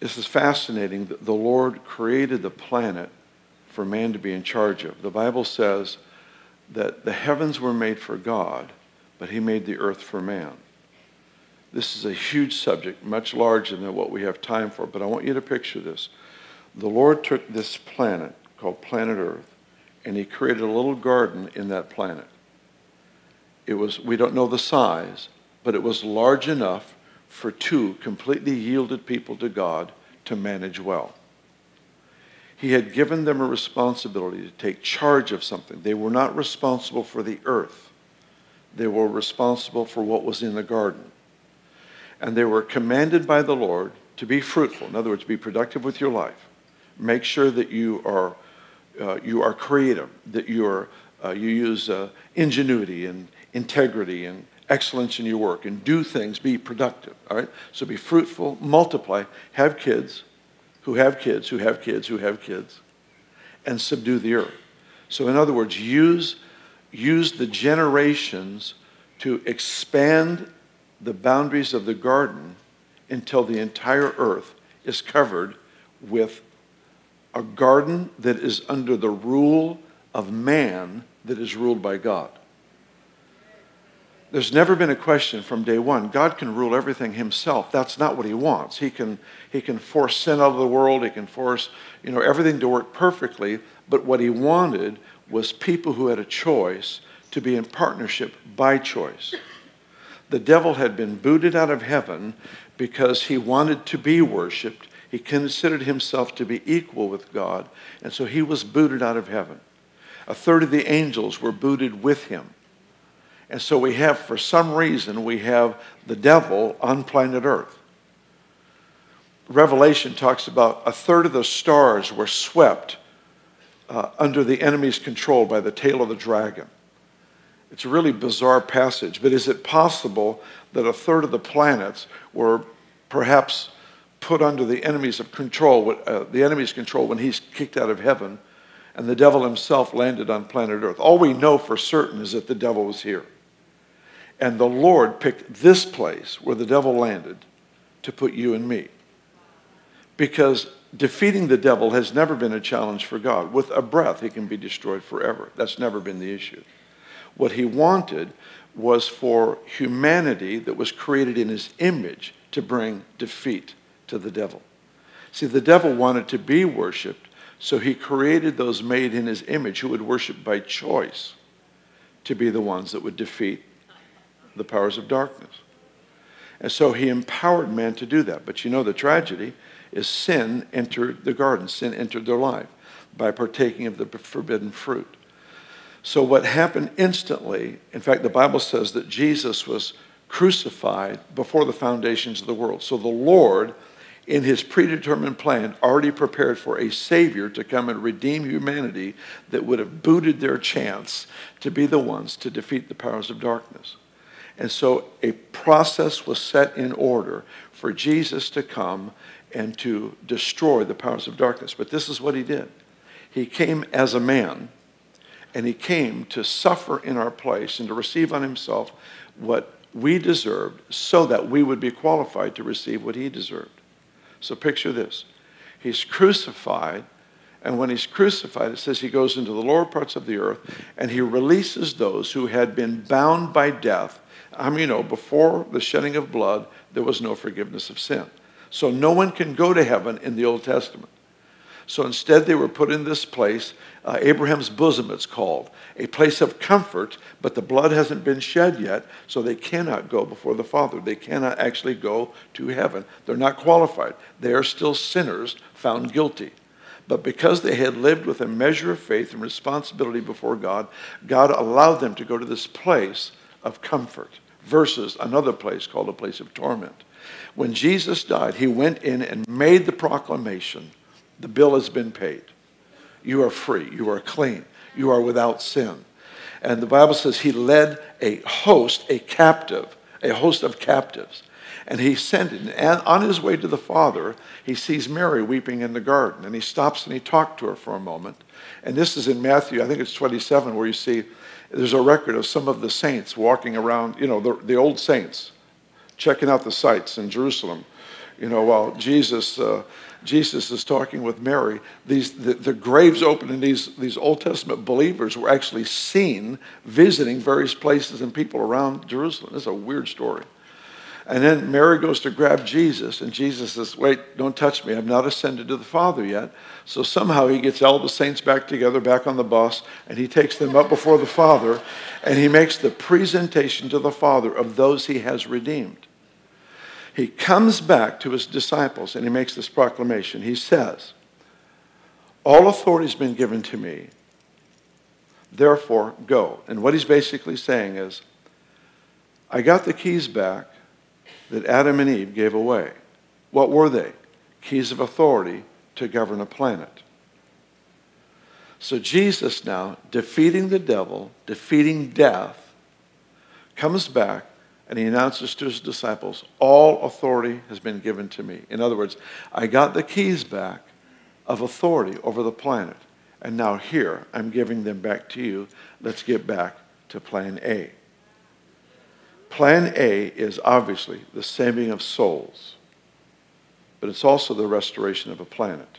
this is fascinating. That the Lord created the planet for man to be in charge of. The Bible says that the heavens were made for God, but he made the earth for man. This is a huge subject, much larger than what we have time for, but I want you to picture this. The Lord took this planet called planet Earth, and he created a little garden in that planet. It was, we don't know the size, but it was large enough for two completely yielded people to God to manage well. He had given them a responsibility to take charge of something. They were not responsible for the earth, they were responsible for what was in the garden. And they were commanded by the Lord to be fruitful. In other words, be productive with your life. Make sure that you are, uh, you are creative, that you, are, uh, you use uh, ingenuity and integrity and excellence in your work and do things, be productive. All right? So be fruitful, multiply, have kids who have kids, who have kids, who have kids, and subdue the earth. So, in other words, use, use the generations to expand the boundaries of the garden until the entire earth is covered with a garden that is under the rule of man that is ruled by God. There's never been a question from day one. God can rule everything himself. That's not what he wants. He can, he can force sin out of the world. He can force you know, everything to work perfectly. But what he wanted was people who had a choice to be in partnership by choice. The devil had been booted out of heaven because he wanted to be worshiped. He considered himself to be equal with God. And so he was booted out of heaven. A third of the angels were booted with him. And so we have, for some reason, we have the devil on planet Earth. Revelation talks about a third of the stars were swept uh, under the enemy's control by the tail of the dragon. It's a really bizarre passage, but is it possible that a third of the planets were perhaps put under the enemy's of control, uh, the enemy's control when he's kicked out of heaven, and the devil himself landed on planet Earth? All we know for certain is that the devil was here. And the Lord picked this place where the devil landed to put you and me. Because defeating the devil has never been a challenge for God. With a breath, he can be destroyed forever. That's never been the issue. What he wanted was for humanity that was created in his image to bring defeat to the devil. See, the devil wanted to be worshiped, so he created those made in his image who would worship by choice to be the ones that would defeat the powers of darkness. And so he empowered man to do that. But you know, the tragedy is sin entered the garden, sin entered their life by partaking of the forbidden fruit. So, what happened instantly, in fact, the Bible says that Jesus was crucified before the foundations of the world. So, the Lord, in his predetermined plan, already prepared for a Savior to come and redeem humanity that would have booted their chance to be the ones to defeat the powers of darkness. And so a process was set in order for Jesus to come and to destroy the powers of darkness. But this is what he did He came as a man, and he came to suffer in our place and to receive on himself what we deserved so that we would be qualified to receive what he deserved. So picture this He's crucified. And when he's crucified, it says he goes into the lower parts of the earth and he releases those who had been bound by death I mean, you know, before the shedding of blood, there was no forgiveness of sin. So no one can go to heaven in the Old Testament. So instead, they were put in this place, uh, Abraham's bosom, it's called, a place of comfort, but the blood hasn't been shed yet, so they cannot go before the Father. They cannot actually go to heaven. They're not qualified. They are still sinners found guilty. But because they had lived with a measure of faith and responsibility before God, God allowed them to go to this place of comfort versus another place called a place of torment. When Jesus died, he went in and made the proclamation the bill has been paid. You are free. You are clean. You are without sin. And the Bible says he led a host, a captive, a host of captives. And he sent it. And on his way to the Father, he sees Mary weeping in the garden. And he stops and he talked to her for a moment. And this is in Matthew, I think it's 27, where you see there's a record of some of the saints walking around, you know, the, the old saints, checking out the sites in Jerusalem, You know, while Jesus, uh, Jesus is talking with Mary, these, the, the graves open and these, these Old Testament believers were actually seen visiting various places and people around Jerusalem. It's a weird story. And then Mary goes to grab Jesus, and Jesus says, Wait, don't touch me. I've not ascended to the Father yet. So somehow he gets all the saints back together, back on the bus, and he takes them up before the Father, and he makes the presentation to the Father of those he has redeemed. He comes back to his disciples and he makes this proclamation. He says, All authority has been given to me, therefore go. And what he's basically saying is, I got the keys back that Adam and Eve gave away. What were they? Keys of authority to govern a planet. So Jesus now, defeating the devil, defeating death, comes back and he announces to his disciples, All authority has been given to me. In other words, I got the keys back of authority over the planet. And now here, I'm giving them back to you. Let's get back to plan A. Plan A is obviously the saving of souls, but it's also the restoration of a planet.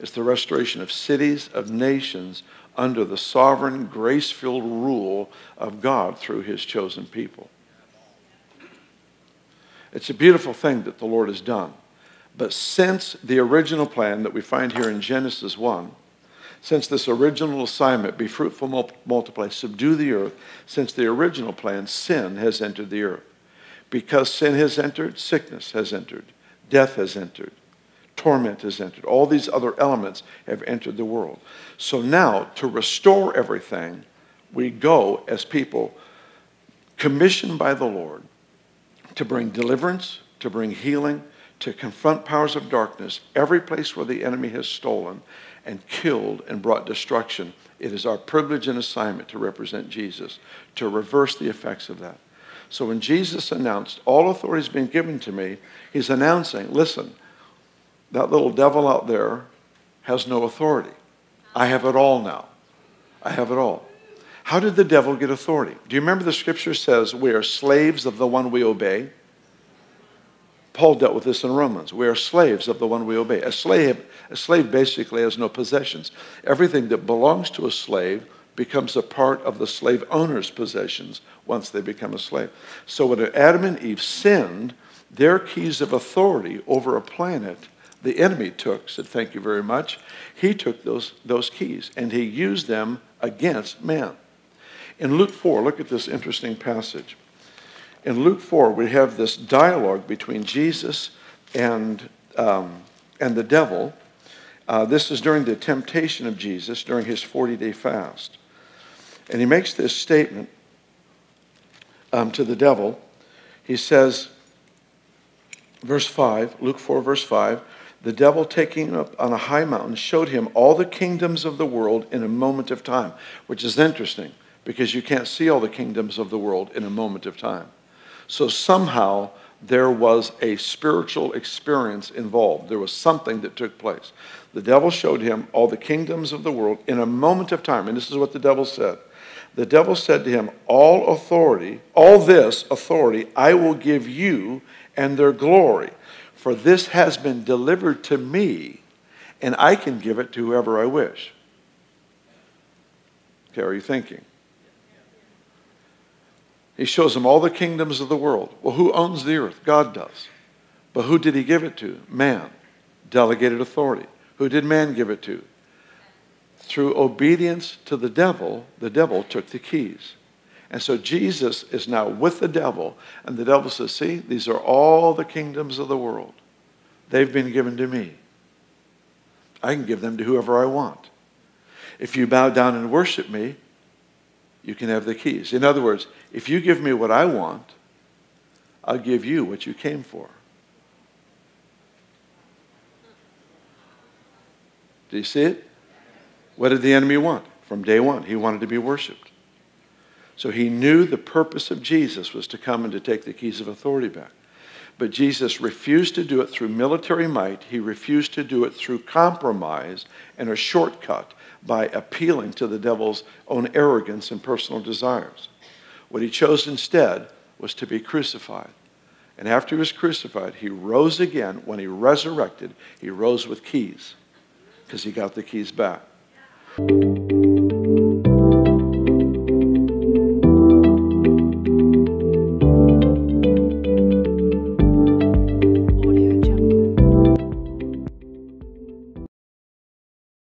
It's the restoration of cities, of nations, under the sovereign, grace filled rule of God through his chosen people. It's a beautiful thing that the Lord has done. But since the original plan that we find here in Genesis 1, since this original assignment, be fruitful, multiply, subdue the earth, since the original plan, sin has entered the earth. Because sin has entered, sickness has entered, death has entered, torment has entered. All these other elements have entered the world. So now, to restore everything, we go as people commissioned by the Lord to bring deliverance, to bring healing, to confront powers of darkness, every place where the enemy has stolen, and killed and brought destruction. It is our privilege and assignment to represent Jesus, to reverse the effects of that. So when Jesus announced, All authority has been given to me, he's announcing, listen, that little devil out there has no authority. I have it all now. I have it all. How did the devil get authority? Do you remember the scripture says we are slaves of the one we obey? Paul dealt with this in Romans. We are slaves of the one we obey. A slave, a slave basically has no possessions. Everything that belongs to a slave becomes a part of the slave owner's possessions once they become a slave. So when Adam and Eve sinned, their keys of authority over a planet, the enemy took, said, Thank you very much. He took those, those keys and he used them against man. In Luke 4, look at this interesting passage in Luke 4, we have this dialogue between Jesus and, um, and the devil. Uh, this is during the temptation of Jesus, during his 40 day fast. And he makes this statement um, to the devil. He says, verse 5, Luke 4, verse 5, the devil taking him up on a high mountain showed him all the kingdoms of the world in a moment of time, which is interesting because you can't see all the kingdoms of the world in a moment of time. So somehow there was a spiritual experience involved. There was something that took place. The devil showed him all the kingdoms of the world in a moment of time. And this is what the devil said. The devil said to him, All authority, all this authority, I will give you and their glory. For this has been delivered to me, and I can give it to whoever I wish. Okay, are you thinking? He shows them all the kingdoms of the world. Well, who owns the earth? God does. But who did he give it to? Man. Delegated authority. Who did man give it to? Through obedience to the devil, the devil took the keys. And so Jesus is now with the devil, and the devil says, See, these are all the kingdoms of the world. They've been given to me. I can give them to whoever I want. If you bow down and worship me, you can have the keys. In other words, if you give me what I want, I'll give you what you came for. Do you see it? What did the enemy want? From day one, he wanted to be worshiped. So he knew the purpose of Jesus was to come and to take the keys of authority back. But Jesus refused to do it through military might. He refused to do it through compromise and a shortcut by appealing to the devil's own arrogance and personal desires. What he chose instead was to be crucified And after he was crucified, he rose again. When he resurrected, he rose with keys because he got the keys back.